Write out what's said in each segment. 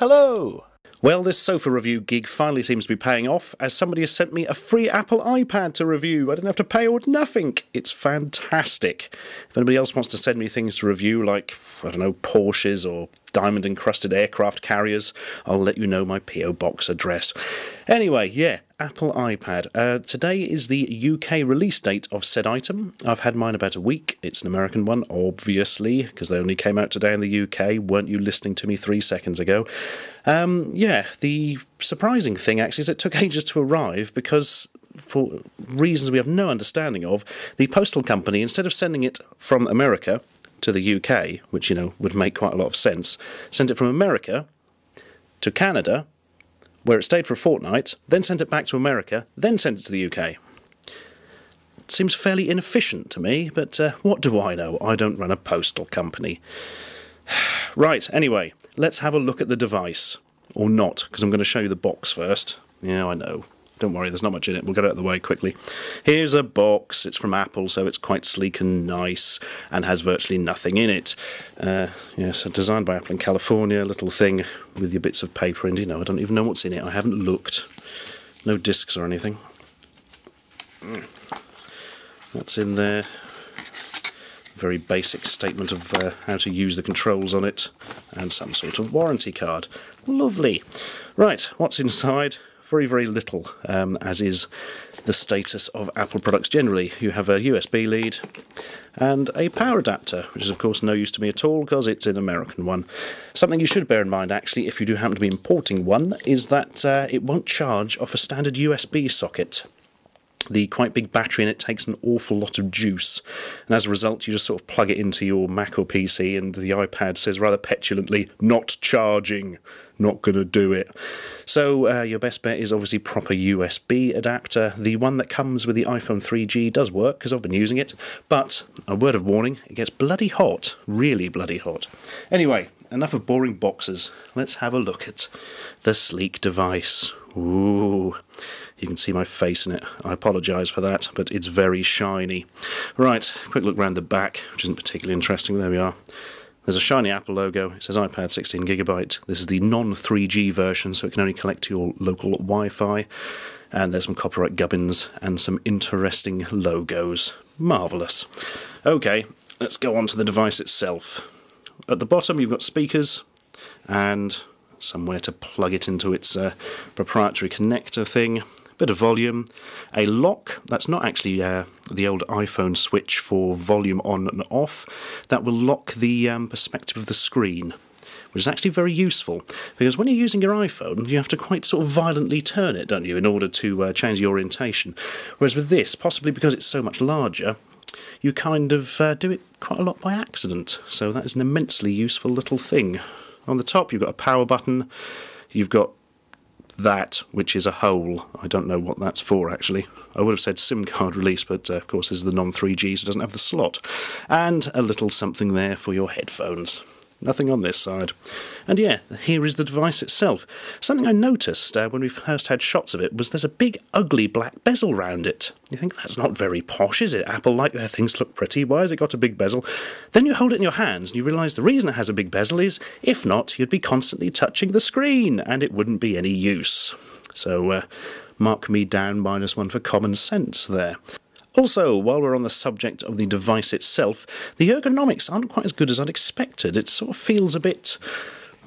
Hello! Well, this sofa review gig finally seems to be paying off as somebody has sent me a free Apple iPad to review. I didn't have to pay or nothing. It's fantastic. If anybody else wants to send me things to review, like, I don't know, Porsches or diamond encrusted aircraft carriers, I'll let you know my P.O. Box address. Anyway, yeah, Apple iPad. Uh, today is the UK release date of said item. I've had mine about a week. It's an American one, obviously, because they only came out today in the UK. Weren't you listening to me three seconds ago? Um, yeah, the surprising thing actually is it took ages to arrive because for reasons we have no understanding of, the postal company, instead of sending it from America to the UK, which, you know, would make quite a lot of sense, sent it from America to Canada, where it stayed for a fortnight, then sent it back to America, then sent it to the UK. It seems fairly inefficient to me, but uh, what do I know? I don't run a postal company. right, anyway, let's have a look at the device. Or not, because I'm going to show you the box first. Yeah, I know. Don't worry, there's not much in it. We'll get it out of the way quickly. Here's a box. It's from Apple, so it's quite sleek and nice and has virtually nothing in it. Uh, yes, designed by Apple in California. Little thing with your bits of paper and, you know, I don't even know what's in it. I haven't looked. No discs or anything. What's in there? Very basic statement of uh, how to use the controls on it and some sort of warranty card. Lovely. Right, what's inside? Very, very little, um, as is the status of Apple products generally. You have a USB lead and a power adapter, which is, of course, no use to me at all because it's an American one. Something you should bear in mind, actually, if you do happen to be importing one, is that uh, it won't charge off a standard USB socket the quite big battery in it takes an awful lot of juice, and as a result, you just sort of plug it into your Mac or PC, and the iPad says rather petulantly, "Not charging." Not going to do it. So, uh, your best bet is obviously proper USB adapter. The one that comes with the iPhone 3G does work because I've been using it, but a word of warning it gets bloody hot, really bloody hot. Anyway, enough of boring boxes. Let's have a look at the sleek device. Ooh. You can see my face in it. I apologise for that, but it's very shiny. Right, quick look around the back, which isn't particularly interesting. There we are. There's a shiny Apple logo. It says iPad 16GB. This is the non 3G version, so it can only connect to your local Wi Fi. And there's some copyright gubbins and some interesting logos. Marvellous. Okay, let's go on to the device itself. At the bottom, you've got speakers and somewhere to plug it into its uh, proprietary connector thing bit of volume, a lock that's not actually uh, the old iPhone switch for volume on and off, that will lock the um, perspective of the screen. Which is actually very useful because when you're using your iPhone, you have to quite sort of violently turn it, don't you, in order to uh, change the orientation. Whereas with this, possibly because it's so much larger, you kind of uh, do it quite a lot by accident. So that is an immensely useful little thing. On the top, you've got a power button, you've got that, which is a hole. I don't know what that's for actually. I would have said SIM card release, but uh, of course this is the non 3G, so it doesn't have the slot. And a little something there for your headphones. Nothing on this side. And yeah, here is the device itself. Something I noticed uh, when we first had shots of it was there's a big, ugly black bezel round it. You think that's not very posh, is it? Apple like their things look pretty. Why has it got a big bezel? Then you hold it in your hands and you realise the reason it has a big bezel is if not, you'd be constantly touching the screen and it wouldn't be any use. So, uh, mark me down minus one for common sense there. Also, while we're on the subject of the device itself, the ergonomics aren't quite as good as I'd expected. It sort of feels a bit.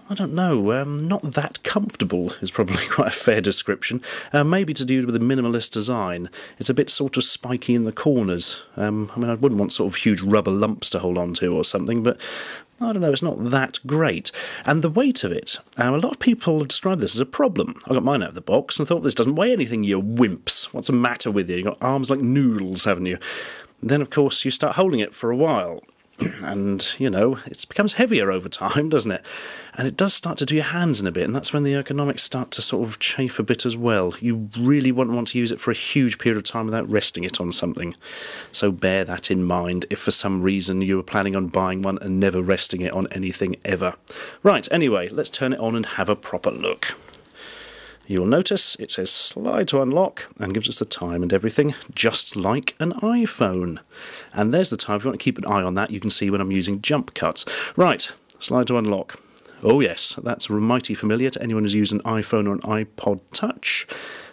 I don't know, um, not that comfortable is probably quite a fair description. Uh, maybe to do with the minimalist design. It's a bit sort of spiky in the corners. Um, I mean, I wouldn't want sort of huge rubber lumps to hold on to or something, but I don't know, it's not that great. And the weight of it, um, a lot of people describe this as a problem. I got mine out of the box and thought, this doesn't weigh anything, you wimps. What's the matter with you? You've got arms like noodles, haven't you? then, of course, you start holding it for a while and you know it becomes heavier over time doesn't it? And it does start to do your hands in a bit and that's when the ergonomics start to sort of chafe a bit as well. You really wouldn't want to use it for a huge period of time without resting it on something. So bear that in mind if for some reason you were planning on buying one and never resting it on anything ever. Right anyway let's turn it on and have a proper look You'll notice it says slide to unlock and gives us the time and everything, just like an iPhone. And there's the time. If you want to keep an eye on that, you can see when I'm using jump cuts. Right, slide to unlock. Oh, yes, that's mighty familiar to anyone who's used an iPhone or an iPod Touch.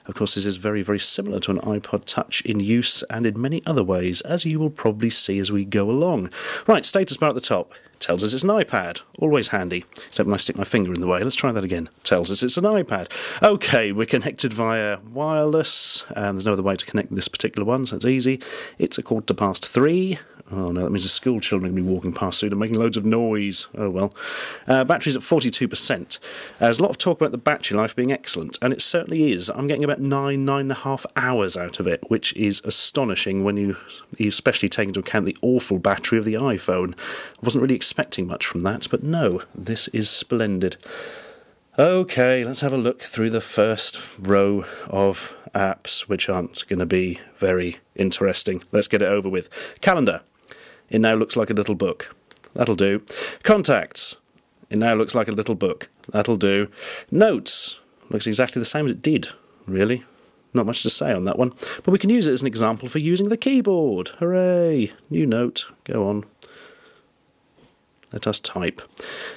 Of course, this is very, very similar to an iPod Touch in use and in many other ways, as you will probably see as we go along. Right, status bar at the top tells us it's an iPad. Always handy, except when I stick my finger in the way. Let's try that again. Tells us it's an iPad. Okay, we're connected via wireless, and there's no other way to connect this particular one, so it's easy. It's a quarter past three. Oh no, that means the school children will be walking past soon and making loads of noise. Oh well. Uh, battery's at 42%. Uh, there's a lot of talk about the battery life being excellent, and it certainly is. I'm getting about nine, nine and a half hours out of it, which is astonishing when you, you especially take into account the awful battery of the iPhone. I wasn't really expecting much from that, but no, this is splendid. Okay, let's have a look through the first row of apps, which aren't going to be very interesting. Let's get it over with. Calendar. It now looks like a little book. That'll do. Contacts. It now looks like a little book. That'll do. Notes. Looks exactly the same as it did, really. Not much to say on that one. But we can use it as an example for using the keyboard. Hooray! New note. Go on. Let us type.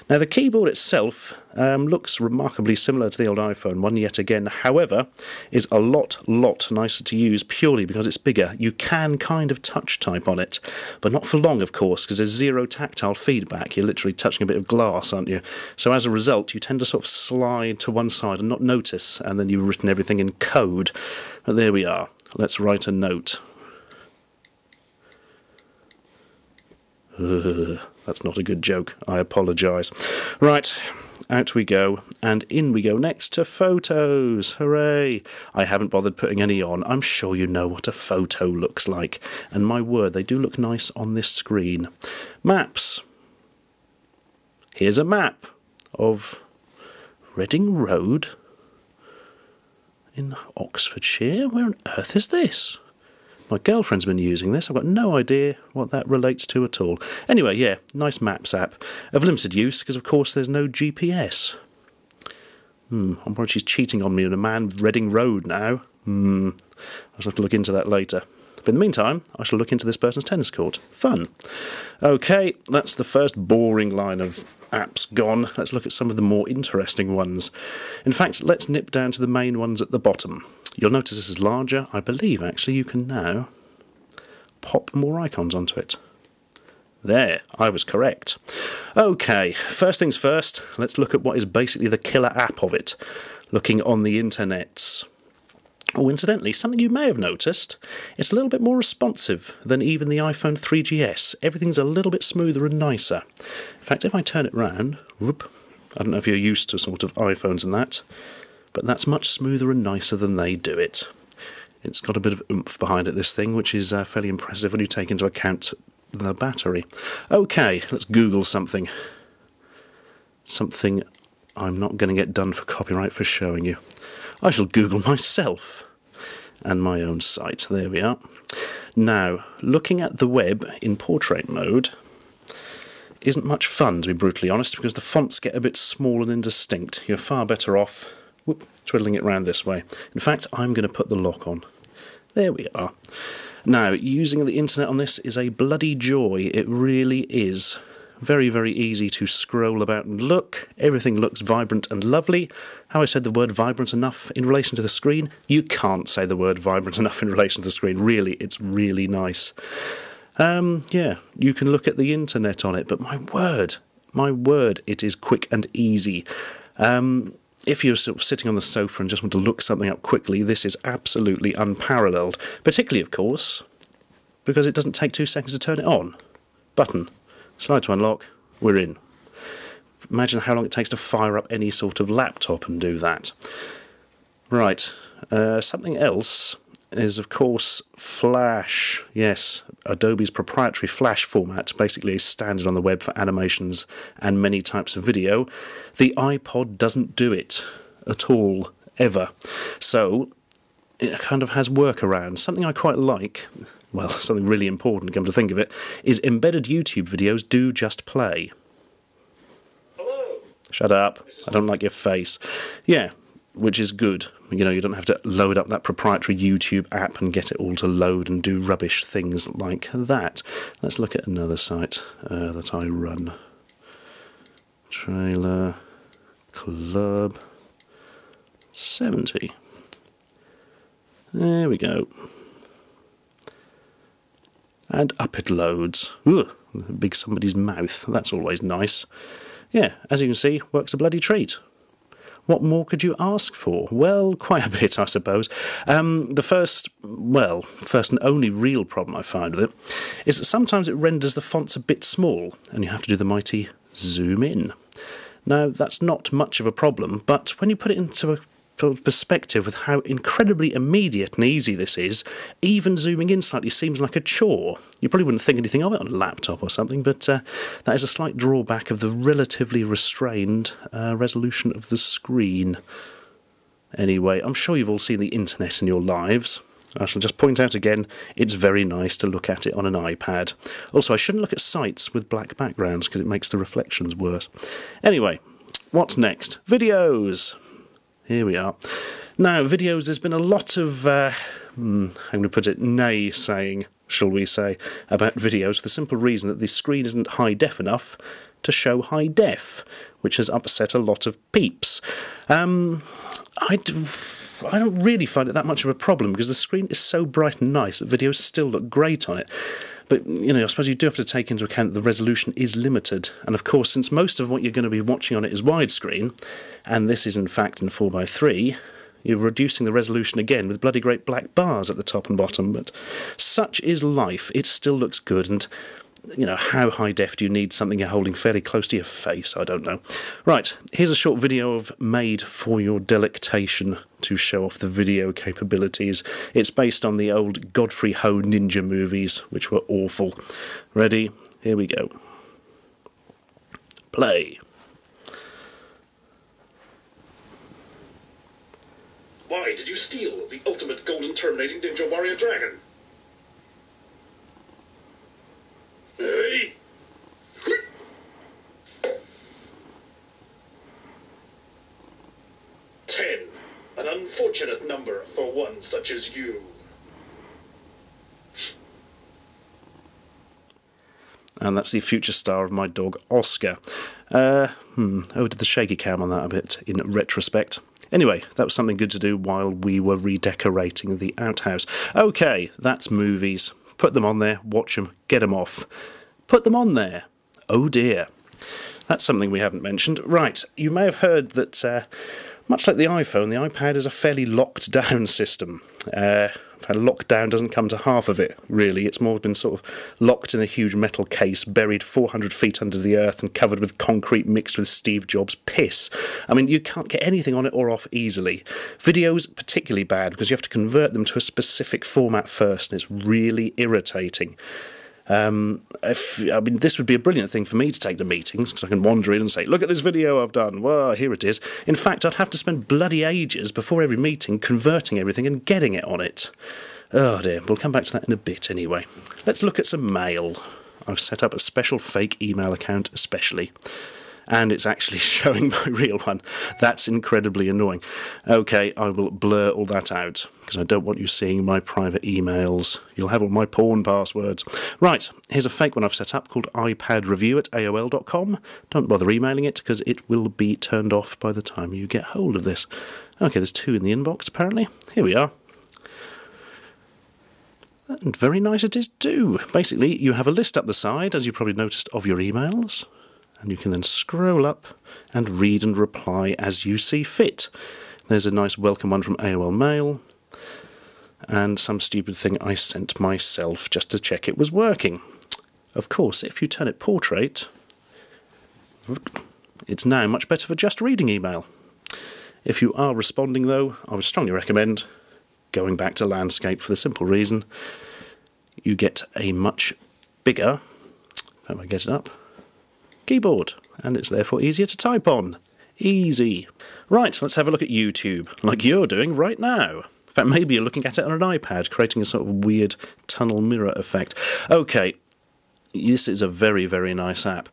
Now the keyboard itself um, looks remarkably similar to the old iPhone one yet again, however, is a lot, lot nicer to use purely because it's bigger. You can kind of touch type on it, but not for long, of course, because there's zero tactile feedback. You're literally touching a bit of glass, aren't you? So as a result, you tend to sort of slide to one side and not notice, and then you've written everything in code. But there we are. Let's write a note. Ugh. That's not a good joke. I apologise. Right, out we go, and in we go next to photos. Hooray! I haven't bothered putting any on. I'm sure you know what a photo looks like. And my word, they do look nice on this screen. Maps. Here's a map of Reading Road in Oxfordshire. Where on earth is this? My girlfriend's been using this. I've got no idea what that relates to at all. Anyway, yeah, nice maps app. Of limited use because, of course, there's no GPS. Hmm, I'm worried she's cheating on me in a man with Reading Road now. Hmm, I'll have to look into that later. But in the meantime, I shall look into this person's tennis court. Fun. Okay, that's the first boring line of apps gone. Let's look at some of the more interesting ones. In fact, let's nip down to the main ones at the bottom. You'll notice this is larger. I believe actually you can now pop more icons onto it. There, I was correct. Okay, first things first, let's look at what is basically the killer app of it. Looking on the internets. Oh, incidentally, something you may have noticed, it's a little bit more responsive than even the iPhone 3GS. Everything's a little bit smoother and nicer. In fact, if I turn it round, whoop, I don't know if you're used to sort of iPhones and that, but that's much smoother and nicer than they do it. It's got a bit of oomph behind it, this thing, which is uh, fairly impressive when you take into account the battery. Okay, let's Google something. Something I'm not going to get done for copyright for showing you. I shall Google myself and my own site. There we are. Now, looking at the web in portrait mode isn't much fun, to be brutally honest, because the fonts get a bit small and indistinct. You're far better off whoop, twiddling it round this way. In fact, I'm going to put the lock on. There we are. Now, using the internet on this is a bloody joy. It really is. Very, very easy to scroll about and look. Everything looks vibrant and lovely. How I said the word vibrant enough in relation to the screen? You can't say the word vibrant enough in relation to the screen. Really, it's really nice. Um, yeah, you can look at the internet on it, but my word, my word, it is quick and easy. Um, if you're sort of sitting on the sofa and just want to look something up quickly, this is absolutely unparalleled. Particularly, of course, because it doesn't take two seconds to turn it on. Button. Slide to unlock. We're in. Imagine how long it takes to fire up any sort of laptop and do that. Right. Uh, something else is, of course, Flash. Yes, Adobe's proprietary Flash format, basically is standard on the web for animations and many types of video. The iPod doesn't do it at all, ever. So it kind of has workarounds. Something I quite like, well, something really important, come to think of it, is embedded YouTube videos do just play. Hello. Shut up. I don't like your face. Yeah, which is good. You know, you don't have to load up that proprietary YouTube app and get it all to load and do rubbish things like that. Let's look at another site uh, that I run. Trailer. Club 70. There we go. And up it loads. Ugh, big somebody's mouth. That's always nice. Yeah, as you can see, works a bloody treat. What more could you ask for? Well, quite a bit, I suppose. Um, the first, well, first and only real problem I find with it is that sometimes it renders the fonts a bit small, and you have to do the mighty zoom in. Now, that's not much of a problem, but when you put it into a perspective with how incredibly immediate and easy this is, even zooming in slightly seems like a chore. You probably wouldn't think anything of it on a laptop or something, but uh, that is a slight drawback of the relatively restrained uh, resolution of the screen. Anyway, I'm sure you've all seen the internet in your lives. I shall just point out again, it's very nice to look at it on an iPad. Also, I shouldn't look at sites with black backgrounds because it makes the reflections worse. Anyway, what's next? Videos! Here we are. Now, videos, there's been a lot of, uh, hmm, I'm going to put it, nay saying, shall we say, about videos for the simple reason that the screen isn't high def enough to show high def, which has upset a lot of peeps. Um, I, I don't really find it that much of a problem because the screen is so bright and nice that videos still look great on it. But you know, I suppose you do have to take into account that the resolution is limited, and of course, since most of what you're going to be watching on it is widescreen, and this is in fact in 4x3, you're reducing the resolution again with bloody great black bars at the top and bottom. But such is life; it still looks good, and you know, how high def do you need something you're holding fairly close to your face? I don't know. Right, here's a short video of Made for Your Delectation to show off the video capabilities. It's based on the old Godfrey Ho ninja movies, which were awful. Ready? Here we go. Play. Why did you steal the ultimate golden terminating ninja warrior dragon? Hey! Ten. An unfortunate number for one such as you. And that's the future star of my dog, Oscar. Uh, hmm, oh, did the shaky cam on that a bit in retrospect. Anyway, that was something good to do while we were redecorating the outhouse. Okay, that's movies. Put them on there, watch them, get them off. Put them on there. Oh dear. That's something we haven't mentioned. Right, you may have heard that, uh, much like the iPhone, the iPad is a fairly locked down system. Uh, lockdown doesn't come to half of it, really. It's more been sort of locked in a huge metal case, buried 400 feet under the earth, and covered with concrete mixed with Steve Jobs' piss. I mean, you can't get anything on it or off easily. Videos, particularly bad, because you have to convert them to a specific format first, and it's really irritating. Um, if, I mean, this would be a brilliant thing for me to take to meetings because I can wander in and say, "Look at this video I've done." Well, here it is. In fact, I'd have to spend bloody ages before every meeting converting everything and getting it on it. Oh dear. We'll come back to that in a bit anyway. Let's look at some mail. I've set up a special fake email account, especially and it's actually showing my real one. That's incredibly annoying. Okay, I will blur all that out because I don't want you seeing my private emails. You'll have all my porn passwords. Right, here's a fake one I've set up called iPadReview at AOL.com. Don't bother emailing it because it will be turned off by the time you get hold of this. Okay, there's two in the inbox apparently. Here we are. And very nice it is too. Basically, you have a list up the side, as you probably noticed, of your emails and you can then scroll up and read and reply as you see fit. There's a nice welcome one from AOL Mail, and some stupid thing I sent myself just to check it was working. Of course, if you turn it portrait, it's now much better for just reading email. If you are responding, though, I would strongly recommend going back to landscape for the simple reason you get a much bigger, do I get it up? Keyboard, and it's therefore easier to type on. Easy. Right, let's have a look at YouTube, like you're doing right now. In fact, maybe you're looking at it on an iPad, creating a sort of weird tunnel mirror effect. Okay, this is a very, very nice app.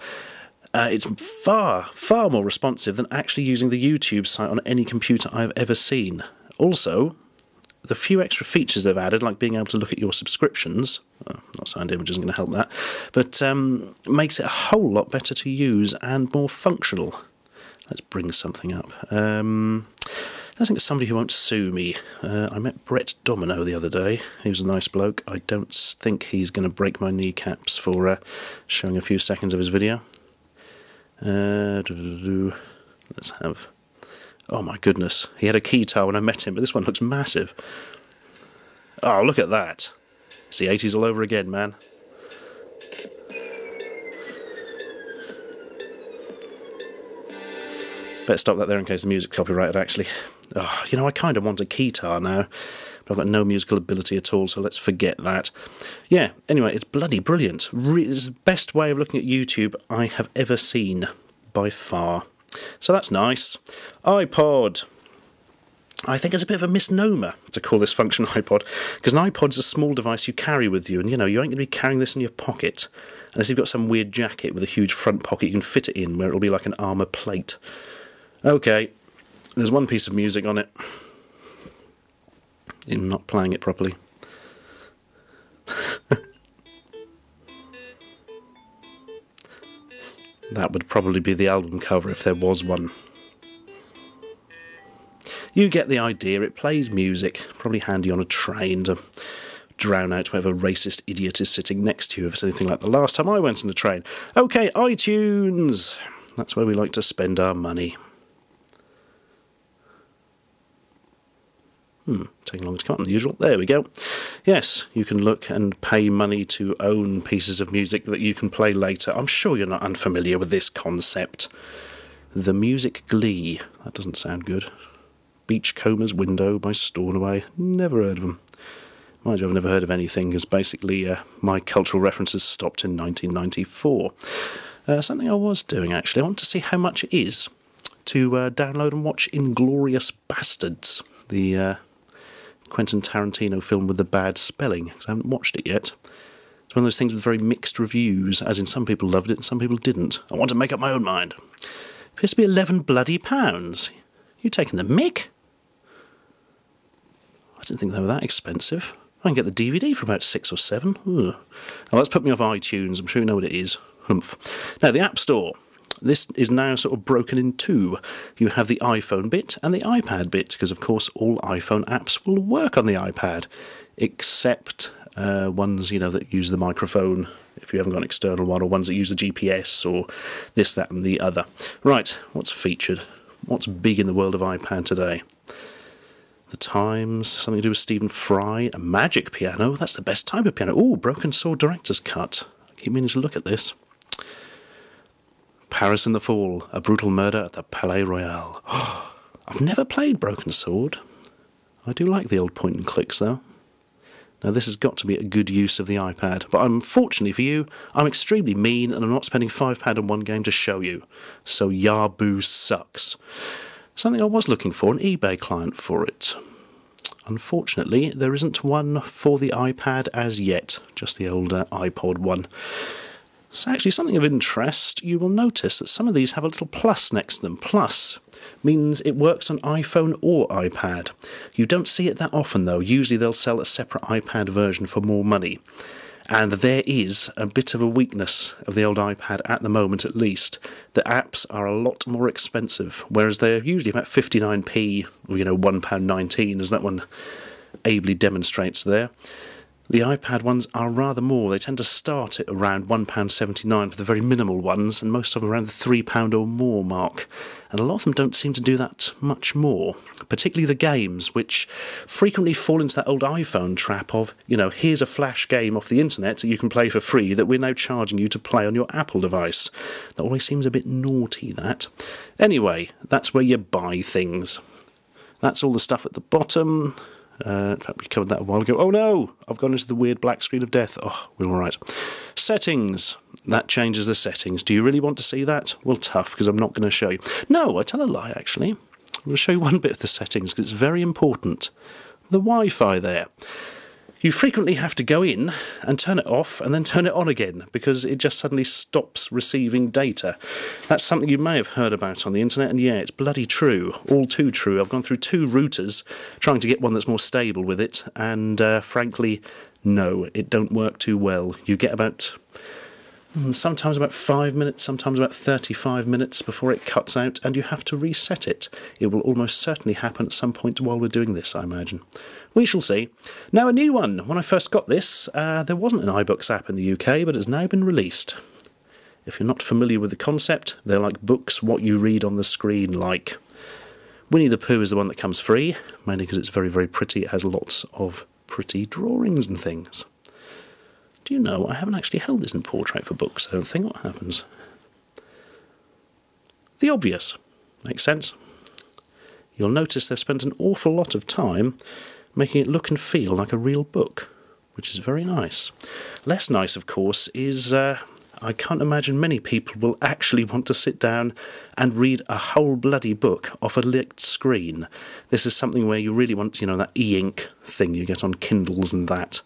Uh, it's far, far more responsive than actually using the YouTube site on any computer I've ever seen. Also, the few extra features they've added, like being able to look at your subscriptions, well, not signed image isn't going to help that, but um, makes it a whole lot better to use and more functional. let's bring something up. Um, I think it's somebody who won't sue me. Uh, I met Brett Domino the other day. He was a nice bloke. I don't think he's going to break my kneecaps for uh, showing a few seconds of his video. Uh, let's have. Oh my goodness, he had a keytar when I met him, but this one looks massive. Oh, look at that. It's the 80s all over again, man. Better stop that there in case the music copyrighted, actually. Oh, you know, I kind of want a keytar now, but I've got no musical ability at all, so let's forget that. Yeah, anyway, it's bloody brilliant. Re- it's the best way of looking at YouTube I have ever seen, by far. So that's nice. iPod. I think it's a bit of a misnomer to call this function iPod, because an iPod's a small device you carry with you, and you know, you ain't going to be carrying this in your pocket unless you've got some weird jacket with a huge front pocket you can fit it in where it'll be like an armour plate. Okay, there's one piece of music on it. I'm not playing it properly. that would probably be the album cover if there was one. You get the idea, it plays music, probably handy on a train to drown out whatever racist idiot is sitting next to you if it's anything like the last time I went on a train. Okay, iTunes! That's where we like to spend our money. Hmm, taking longer to come up than usual. There we go. Yes, you can look and pay money to own pieces of music that you can play later. I'm sure you're not unfamiliar with this concept. The Music Glee. That doesn't sound good. Beachcomber's Window by Stornoway. Never heard of them. Mind you, I've never heard of anything, because basically uh, my cultural references stopped in 1994. Uh, something I was doing, actually. I want to see how much it is to uh, download and watch Inglourious Basterds, the uh, Quentin Tarantino film with the bad spelling. I haven't watched it yet. It's one of those things with very mixed reviews, as in some people loved it and some people didn't. I want to make up my own mind. It appears to be 11 bloody pounds. You taking the mick? I didn't think they were that expensive. I can get the DVD for about six or seven. Ugh. Now, let's put me off iTunes. I'm sure you know what it is. Humph. Now, the App Store this is now sort of broken in two. You have the iPhone bit and the iPad bit, because of course all iPhone apps will work on the iPad, except uh, ones you know that use the microphone if you haven't got an external one, or ones that use the GPS, or this, that, and the other. Right, what's featured? What's big in the world of iPad today? The Times, something to do with Stephen Fry, a magic piano. That's the best type of piano. Oh, Broken Sword Director's Cut. I keep meaning to look at this. Paris in the Fall, a brutal murder at the Palais Royal. I've never played Broken Sword. I do like the old point and clicks though. Now this has got to be a good use of the iPad, but unfortunately for you, I'm extremely mean and I'm not spending £5 on one game to show you. So Yahoo sucks. Something I was looking for, an eBay client for it. Unfortunately, there isn't one for the iPad as yet, just the older iPod one. So, actually, something of interest, you will notice that some of these have a little plus next to them. Plus means it works on iPhone or iPad. You don't see it that often, though. Usually, they'll sell a separate iPad version for more money. And there is a bit of a weakness of the old iPad at the moment, at least. The apps are a lot more expensive, whereas they're usually about 59p, or, you know, £1.19, as that one ably demonstrates there. The iPad ones are rather more. They tend to start at around £1.79 for the very minimal ones, and most of them around the £3 or more mark. And a lot of them don't seem to do that much more, particularly the games, which frequently fall into that old iPhone trap of, you know, here's a flash game off the internet that you can play for free that we're now charging you to play on your Apple device. That always seems a bit naughty, that. Anyway, that's where you buy things. That's all the stuff at the bottom. Uh, in fact, we covered that a while ago. Oh no! I've gone into the weird black screen of death. Oh, we're all right. Settings. That changes the settings. Do you really want to see that? Well, tough, because I'm not going to show you. No, I tell a lie, actually. I'm going to show you one bit of the settings, because it's very important. The Wi-Fi there you frequently have to go in and turn it off and then turn it on again because it just suddenly stops receiving data. That's something you may have heard about on the internet, and yeah, it's bloody true. All too true. I've gone through two routers trying to get one that's more stable with it, and uh, frankly, no, it don't work too well. You get about sometimes about 5 minutes, sometimes about 35 minutes before it cuts out, and you have to reset it. It will almost certainly happen at some point while we're doing this, I imagine. We shall see. Now, a new one. When I first got this, uh, there wasn't an iBooks app in the UK, but it's now been released. If you're not familiar with the concept, they're like books, what you read on the screen, like. Winnie the Pooh is the one that comes free, mainly because it's very, very pretty. It has lots of pretty drawings and things. Do you know, I haven't actually held this in portrait for books, I don't think. What happens? The obvious. Makes sense. You'll notice they've spent an awful lot of time making it look and feel like a real book, which is very nice. Less nice, of course, is uh, I can't imagine many people will actually want to sit down and read a whole bloody book off a lit screen. This is something where you really want, you know, that e ink thing you get on Kindles and that.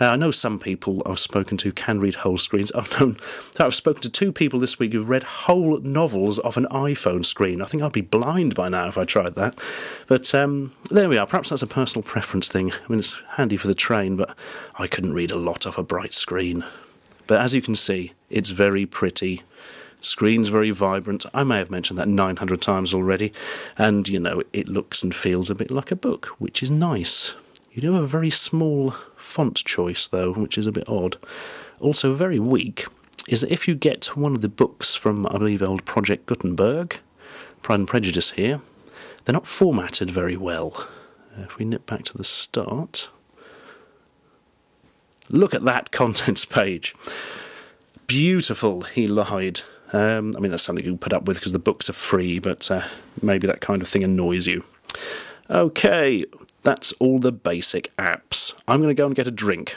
Uh, I know some people I've spoken to can read whole screens. I've known I've spoken to two people this week who've read whole novels off an iPhone screen. I think I'd be blind by now if I tried that. But um, there we are. Perhaps that's a personal preference thing. I mean, it's handy for the train, but I couldn't read a lot off a bright screen. But as you can see, it's very pretty. Screen's very vibrant. I may have mentioned that 900 times already. And, you know, it looks and feels a bit like a book, which is nice. You do have a very small font choice, though, which is a bit odd. Also, very weak is that if you get one of the books from, I believe, old Project Gutenberg, Pride and Prejudice here, they're not formatted very well. If we nip back to the start, Look at that contents page. Beautiful, he lied. Um, I mean, that's something you put up with because the books are free, but uh, maybe that kind of thing annoys you. Okay, that's all the basic apps. I'm going to go and get a drink.